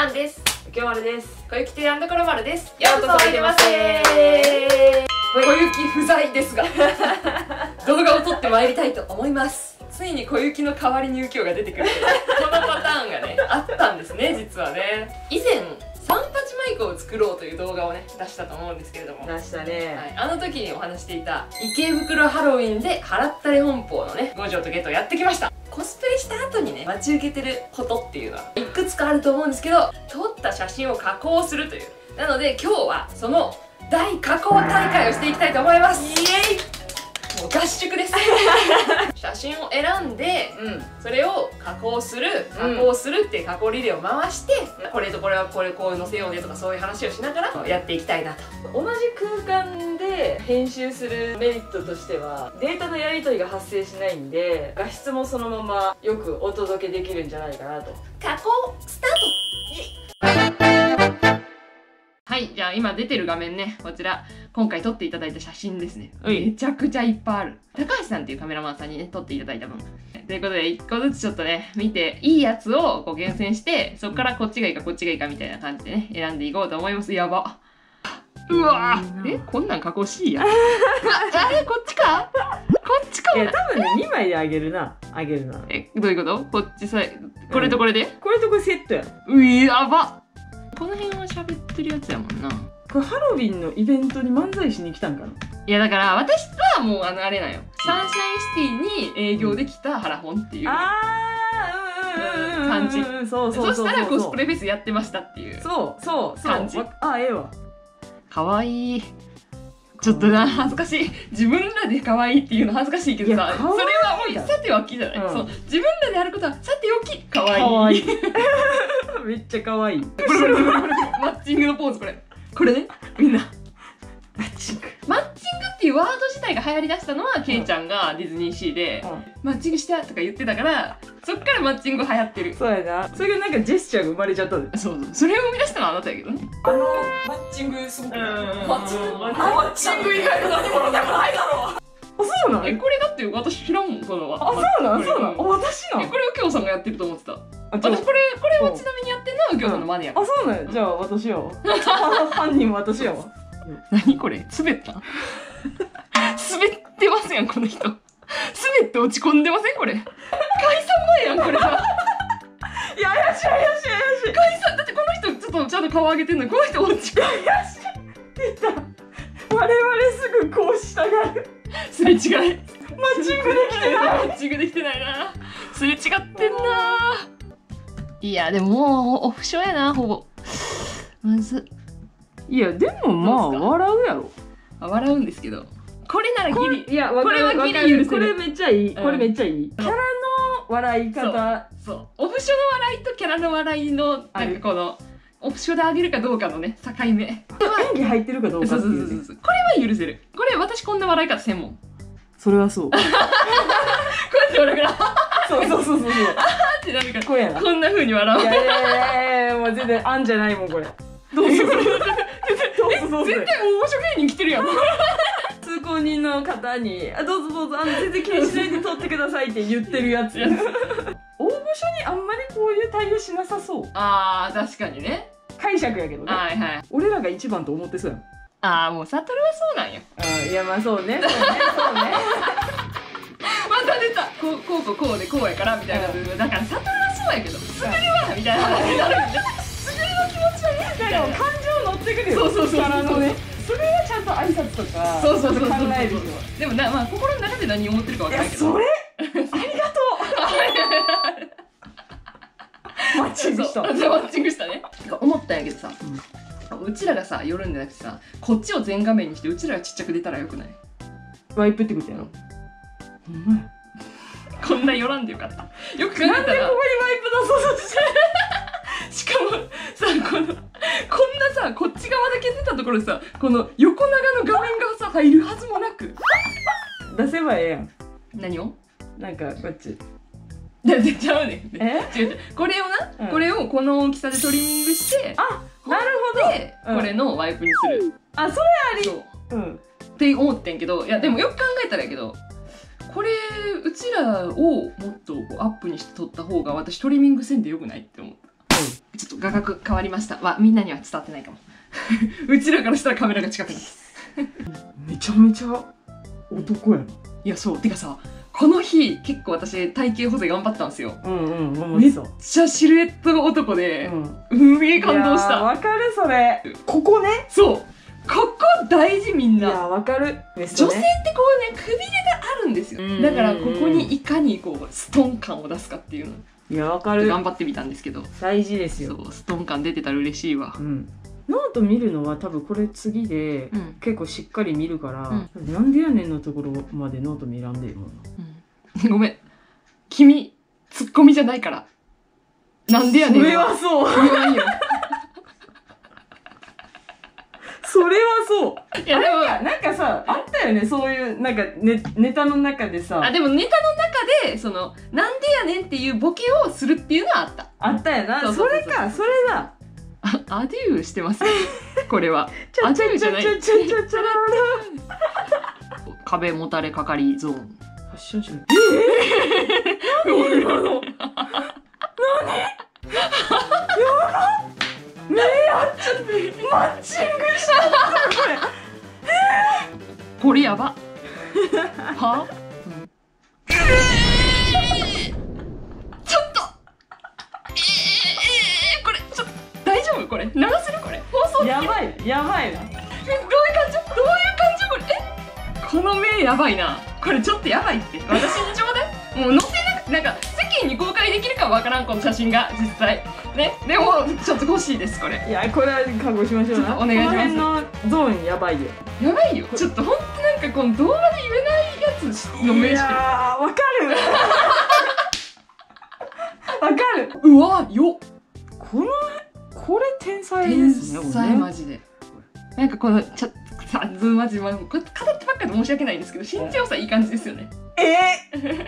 アンです。今日までです。小雪亭アンドコロマルです。ようこそおいでませ小雪不在ですが 動画を撮ってまいりたいと思います。ついに小雪の代わりに右京が出てくる。このパターンがね あったんですね実はね。以前三八マイクを作ろうという動画をね出したと思うんですけれども。出したね、はい、あの時にお話していた池袋ハロウィンで払ったれ本舗のね五条とゲットをやってきましたコスプレした後にね待ち受けてることっていうのはいくつかあると思うんですけど撮った写真を加工するという。なので今日はその大加工大会をしていきたいと思います。イエイ。もう合宿です。写真を選んでうん。それを加工する加工するって加工リレーを回して、これとこれはこれこう載せようねとかそういう話をしながらやっていきたいなと。同じ空間で編集するメリットとしてはデータのやり取りが発生しないんで画質もそのままよくお届けできるんじゃないかなと。加工スタートはいじゃあ今出てる画面ねこちら。今回撮っていただいた写真ですね。はい。めちゃくちゃいっぱいある。高橋さんっていうカメラマンさんにね撮っていただいた分ということで1個ずつちょっとね見ていいやつをこう厳選してそこからこっちがいいかこっちがいいかみたいな感じでね選んでいこうと思います。やば。うわー。えこんなん加工しいやうわあれ？こっちか？こっちかもな。いや多分ね2枚であげるな。あげるな。えどういうこと？こっちさこれとこれで、これとこれセットやういやばこの辺は喋ってるやつやもんな。これハロウィンのイベントに漫才しに来たんかな？いやだから私はもうあのあれなんよ。サンシャインシティに営業できた原本っていうあーうんうんうんうん感じ。そうそうそうそしたらコスプレフェスやってましたっていう。そうそうそう。感じ。わあええわ。かわい。いちょっとな恥ずかしい。自分らで可愛いっていうの恥ずかしいけどいさそれはもうさておきじゃない、うんそう。自分らでやることはさておき可愛い。かわいいめっちゃかわいマッチングのポーズこれこれねみんなマッチングマッチングっていうワード自体が流行りだしたのは、ケイちゃんがディズニーシーで、マッチングしたとか言ってたから、そっからマッチング流行ってる。そうやなそれがなんかジェスチャーが生まれちゃったでそうそう。それを生み出したのはあなたやけどね。あのマッチングすごくマッチングマッチング以外の何者でもないだろうあそうなんえ、これだって私知らんもん、そのあそうなんそうなんあこ私なれ、えこれ右京さんがやってると思ってた。私これ、これをちなみにやってんのは右京さんのマネやああそうなんやじゃあ私やわ 犯人は私やわ 何これ？滑った？滑ってますやん、この人。滑って落ち込んでませんこれ？解散前やん、これさ。いや怪しい怪しい怪しい。解散だってこの人ちょっとちゃんと顔上げてんのにこの人落ち込ん怪しい。出た。我々すぐこうしたがるすれ違いマッチングできてない。マッチングできてないな。すれ違ってんないやでももうオフショアやなほぼ。むず。いやでもまあ笑うやろ。あ笑うんですけど。これならギリいやこれはギリ許せこれめっちゃいい。うん。これめっちゃいい。キャラの笑い方。そうオフショの笑いとキャラの笑いのなんかこのオフショであげるかどうかのね境目。演技入ってるかどうそうそうかっていうそそう。これは許せる。これ私こんな笑い方せんもんこそれはそう。うやって笑うから。あそうそうそうそう。そうーってなるからこれやないこんな風に笑う。やいやいやいやもう全然あんじゃないもんこれ。どうするどうする絶対大御所芸人来てるやん。通行人の方に「あどうぞどうぞあの全然気にしないで撮ってください」って言ってるやつ。大御所にあんまりこういう対応しなさそう。あー確かにね。解釈やけどね。はいはい。俺らが一番と思ってそうやん。ああもう悟はそうなんやあいやまあそうね。そうね。そうねこうこうこうこうでこうやからみたいな部分だから悟はそうやけどすぐるはみたいな話になるんです。ぐるの気持ちはねみたいな感情乗ってくるよ。そうそうそうそうねそれはちゃんと挨拶とかそうそうそうそう考えるよ。でもなまあ心の中で何を思ってるか分いからんけど。やそれ？ありがとう。マッチングした。そうそうマッチングしたね。思ったんやけどさ、うちらがさ寄るんじゃなくてさこっちを全画面にしてうちらがちっちゃく出たらよくない？ワイプってことやろ。ほんまやこんな寄らんでよかった。よく考えなんでここにワイたらプ出そうとしてしかもさこのこんなさこっち側だけ出たところでさこの横長の画面がさ入るはずもなく。出せばええやん。何を？なんかこっち。だってちゃうねん。え？違う違う。これをな、うん。これをこの大きさでトリミングしてあなるほど。で、うん。これのワイプにする。あそれあり。そう。うん。って思ってんけどいやでもよく考えたらやけどこれうちらをもっとこうアップにして撮った方が私トリミングせんでよくないって思った。ちょっと画角変わりました。わみんなには伝わってないかも。うちらからしたらカメラが近くなるめちゃめちゃ男やないやそう。てかさこの日結構私体型補正頑張ったんですよ。うんうん思めっそうじゃあシルエット男で、うん。運営感動した。わかるそれ。ここね？そうここ大事みんいやなわかる。女女性ってこうねくびれがあるんですよ。うん。だからここにいかにこうストン感を出すかっていうの。いやわかる。頑張ってみたんですけど。大事ですよ。そうストン感出てたら嬉しいわ。うん。ノート見るのは多分これ次でうん。結構しっかり見るから、なんでやねんのところまでノート見らんでいいもんな。ごめん。君ツッコミじゃないから。なんでやねんそれはそう。言わんよそれはそう。いや、でもなんか、さ、あったよね、そういう、なんかネ、ネタの中でさ。あ、でもネタの中で、その、なんでやねんっていうボケをするっていうのはあった。あったよな。それか、それだ。あ、アデューしてます、これは。アデューじゃない。壁もたれかかりゾーン。発信者。ええー、何今の。何やばマッチングした。ここれやば。は、ちょっと。えー、えー、これちょっと大丈夫？これ。流せる？これ。放送れやばい。やばいな。えどういう感じどういう感じこれえ？この目やばいな。これちょっとやばいって。私にちょうだいもう載せなくてなんか世間に公開できるかわからんこの写真が実際ねでもちょっと欲しいですこれ。いやこれは覚悟しましょうな。お願いします。この辺のゾーンやばいよ。やばいよ。ちょっとほんとなんかこの動画で言えないやつの目いしてるやーわかる。わかる。うわよ。このこれ天才で天すね才これね。マジで。なんかこのちゃさマジまあこうやって語ってばっかで申し訳ないんですけど身長差いい感じですよね。えー、え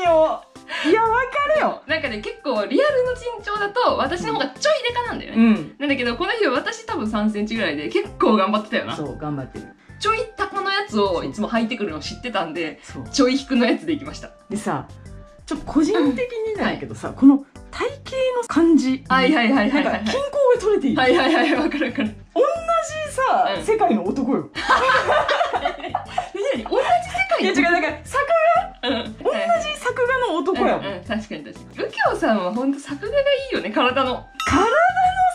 えよいやわかるよ。なんかね結構リアルの身長だと私の方がちょいデカなんだよね、ん。なんだけどこの日は私多分3センチぐらいで結構頑張ってたよな。そう頑張ってる。ちょいタコのやつをいつも履いてくるの知ってたんでちょい引くのやつでいきました。でさちょっと個人的になんやけどさ、この体型の感じ。はいはいはいはいはいなんか均衡が取れていい、はいはいはいわかるわかる。同じさ、うん。世界の男よ。同じ世界いや違うなんか作う確かに確かに。右京さんは本当作画がいいよね体の。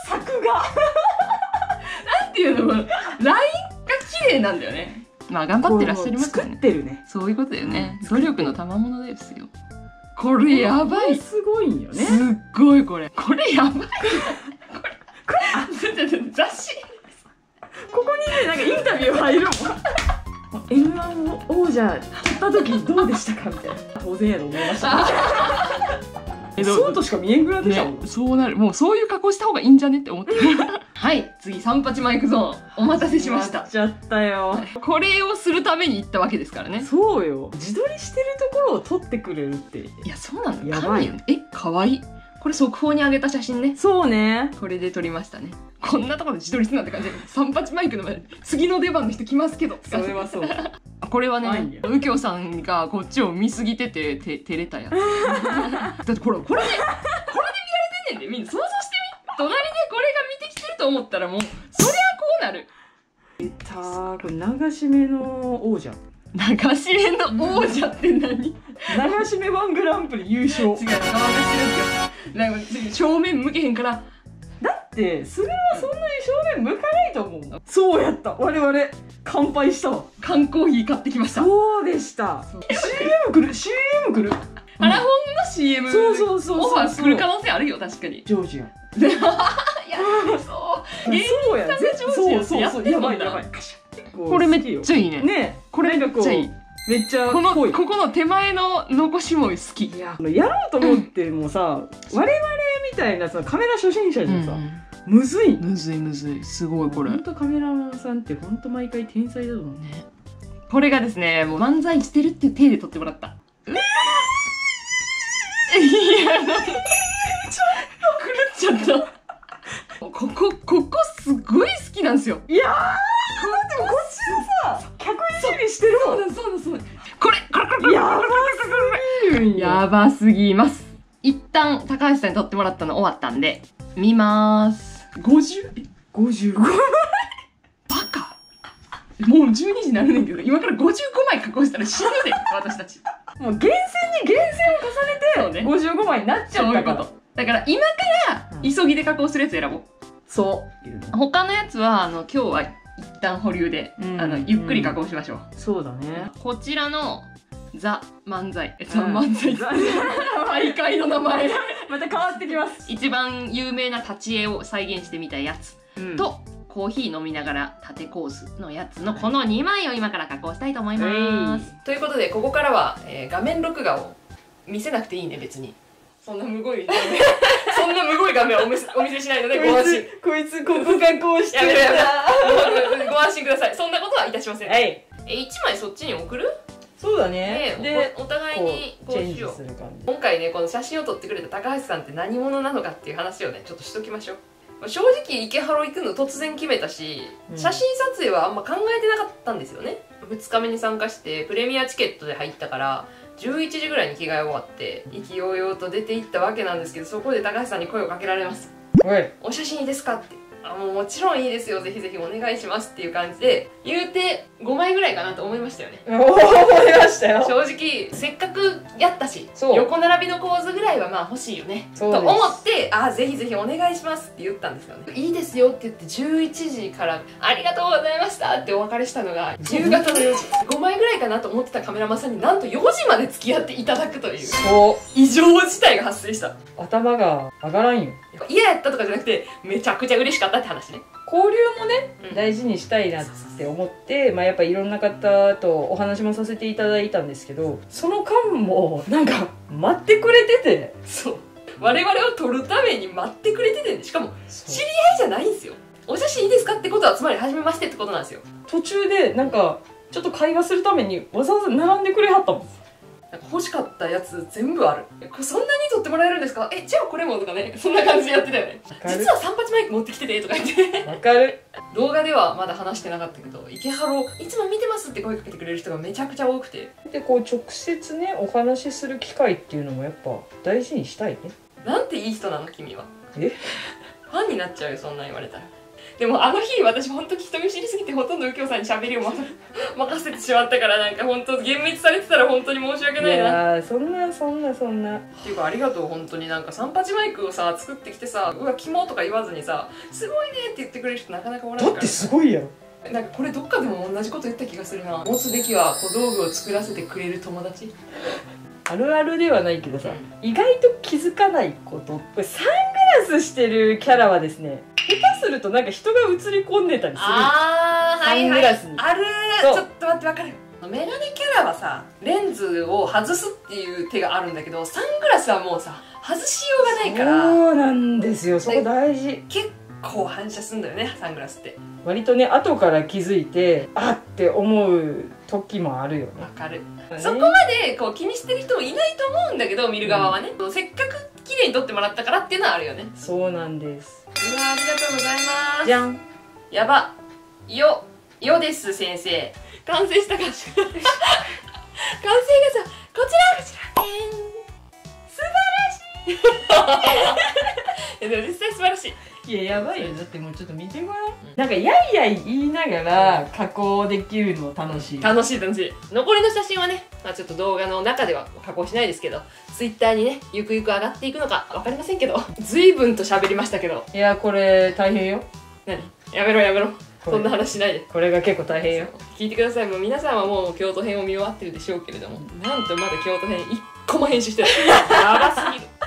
作画？なんていうのラインが綺麗なんだよね。まあ頑張ってらっしゃいますね。ってるね。そういうことだよね。うん。努力の賜物ですよこれやばい。すごいんよね。すっごいこれ。これやばいこれこれ雑誌。ここにねなんかインタビュー入るもん。M1 王者どうでしたかみたいな。当然やと思いました。そうとしか見えんぐらいでしょ、ね、そうなる。もうそういう加工した方がいいんじゃねって思って。はい次三八マイクゾーン。お待たせしました。ちゃったよ。これをするために行ったわけですからね。そうよ。自撮りしてるところを撮ってくれるって。いやそうなの。やばい。よ。ねえ可愛い。これ速報に上げた写真ね。そうね。これで撮りましたね。こんなところで自撮りするなんて感じ。で三八マイクの前で次の出番の人来ますけど。それはそうこれはね右京さんがこっちを見すぎててて照れたやつ。だってこれこれでこれで見られてんねんで。みんな想像してみ。隣でこれが見てきてると思ったらもうそりゃこうなる。出たーこれ流し目の王者。流し目の王者って何？違う流し目ワングランプリ優勝。顔出してるんですよなんか正面向けへんから。だってそれはそんなに正面向かないと思うそうやった。我々乾杯したわ。缶コーヒー買ってきました。そうでした。CM 来る？CM 来る？アラフォンの CM そうそうそうそう。オファー来る可能性あるよ確かに。いジョージア。やそう。芸人さんがジョージアやってんもんなばいやばい。カシャこれめっちゃいいね。ね。これめっちゃいい。めっちゃこのここの手前の残しも好き。いややろうと思ってもさ、我々みたいなさカメラ初心者じゃさ、むずい。むずいむずい。すごいこれ。本当カメラマンさんって本当毎回天才だと思うね。これがですねもう漫才してるっていう体で撮ってもらった。いやちょっと狂っちゃった。ここここすごい好きなんですよ。いやーでもこっちはさ客いじりしてるもん。そうだそうだそうだこれこれこれこれやばすぎるんややばすぎます一旦旦高橋さんに撮ってもらったの終わったんで見ます50え55バカ。もう12時になるねんけど今から55枚加工したら死ぬで私たち。もう厳選に厳選を重ねて55枚になっちゃそういうこったからと。だから今から急ぎで加工するやつ選ぼう。そう。他のやつはあの今日は一旦保留で、うん。あのゆっくり加工しましょう、そうだね。こちらのザ漫才。えザうん。漫才。大会の名前。また変わってきます、一番有名な立ち絵を再現してみたやつ。とと、コーヒー飲みながら縦コースのやつのこの2枚を今から加工したいと思います。ということでここからは、えー画面録画を見せなくていいね別に。そんなむごい。画 面そんなむごい画面はお見せお見せしないのでご安心。こいつここ加工してやめろやめご安心ください。そんなことはいたしません。はい。え1枚そっちに送る？そうだでねでおお互いこにこうしよう今回ねこの写真を撮ってくれた高橋さんって何者なのかっていう話をねちょっとしときましょう。まあ正直池ハロ行くの突然決めたし、うん。写真撮影はあんま考えてなかったんですよね。2日目に参加してプレミアチケットで入ったから11時ぐらいに着替え終わって意気揚々と出て行ったわけなんですけどそこで高橋さんに声をかけられます。おい「お写真いいですか?」ってあもうもちろんいいですよ。ぜひぜひお願いしますっていう感じで。言うて5枚ぐらいかなと思いましたよね。思いましたよ。正直せっかくやったし横並びの構図ぐらいはまあ欲しいよね。と思ってあぜひぜひお願いしますって言ったんですよね。いいですよって言って11時からありがとうございましたってお別れしたのが夕方の4時。5枚ぐらいかなと思ってたカメラマンさんになんと4時まで付き合っていただくというそう。異常事態が発生した。頭が上がらんよ。嫌やったとかじゃなくてめちゃくちゃ嬉しかったって話ね、交流もねうん。大事にしたいなって思って、まあ、やっぱいろんな方とお話もさせていただいたんですけどその間もなんか待ってくれてて。そう。我々を撮るために待ってくれてて。しかも知り合いじゃないんですよ。お写真いいですかってことはつまり初めましてってことなんですよ。途中でなんかちょっと会話するためにわざわざ並んでくれはったもんなんか欲しかったやつ全部ある。えこれそんなに撮ってもらえるんですか？えじゃあこれもとかね。そんな感じでやってたよね。実は三八マイク持ってきててとか言って。わかる。動画ではまだ話してなかったけど池ハロいつも見てますって声かけてくれる人がめちゃくちゃ多くて。でこう直接ねお話しする機会っていうのもやっぱ大事にしたいね。なんていい人なの？君は。え？ファンになっちゃうよそんなん言われたらでもあの日私本当人見知りすぎてほとんど右京さんに喋りをま任せてしまったからなんか本当厳密されてたら本当に申し訳いな。いなやーそんなそんなそんな。っていうかありがとう本当になんか三八マイクをさ作ってきてさうわキモとか言わずにさすごいねって言ってくれる人なかなかおらんから。だってすごいやろなんかこれどっかでも同じこと言った気がするな。持つべきは小道具を作らせてくれる友達？あるあるではないけどさ意外と気づかないこと。これサングラスしてるキャラはですね下手するとなんか人が映り込んでたりする。あーサングラスに。ある。ちょっと待ってわかる。メガネキャラはさレンズを外すっていう手があるんだけどサングラスはもうさ外しようがないから。そうなんですよ。そこ大事。結構反射すんだよねサングラスって。割とね後から気づいてあって思う時もあるよね。わかる。ねそこまでこう気にしてる人もいないと思うんだけど見る側はね、せっかく綺麗に撮ってもらったからっていうのはあるよね。そうなんです。うわありがとうございます。じゃん。やば。よよです先生。完成したかしら。完成がさこちら。こちら素晴らしい。いやでも実際素晴らしいいややばいよ。だってもうちょっと見てごらん、なんかやいやい言いながら加工できるの楽しい。楽しい楽しい。残りの写真はね、まあ、ちょっと動画の中では加工しないですけどツイッターにねゆくゆく上がっていくのか分かりませんけど随分と喋りましたけど。いやこれ大変よ。何？やめろやめろ。そんな話しないで。これが結構大変よ。聞いてください。もう皆さんはもう京都編を見終わってるでしょうけれども。なんとまだ京都編一個も編集してない。やばすぎる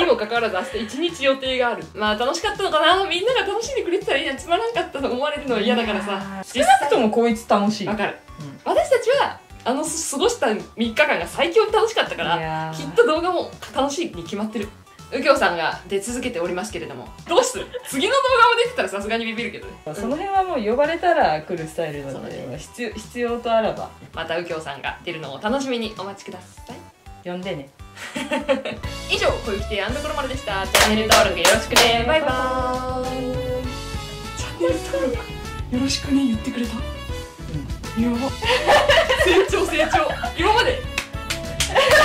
にもかかわらず明日一日予定がある。まあ楽しかったのかな。みんなが楽しんでくれてたらいいな。つまらんかったと思われるのは嫌だからさ。少なくともこいつ楽しい。わかる、うん私たちはあの過ごした3日間が最強に楽しかったかいらきっと動画も楽しいに決まってる。右京さんが出続けておりますけれども。どうする？次の動画も出てたらさすがにビビるけど。ねその辺はもう呼ばれたら来るスタイルなので、ね。必要必要とあらば。また右京さんが出るのを楽しみにお待ちください。呼んでね 以上小雪亭黒丸でした。チャンネル登録よろしくね。バイバーイ。チャンネル登録。よろしくね言ってくれた。やば。成長成長。今まで。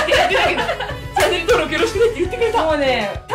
言ってたけど。チャンネル登録よろしくねって言ってくれた。もうね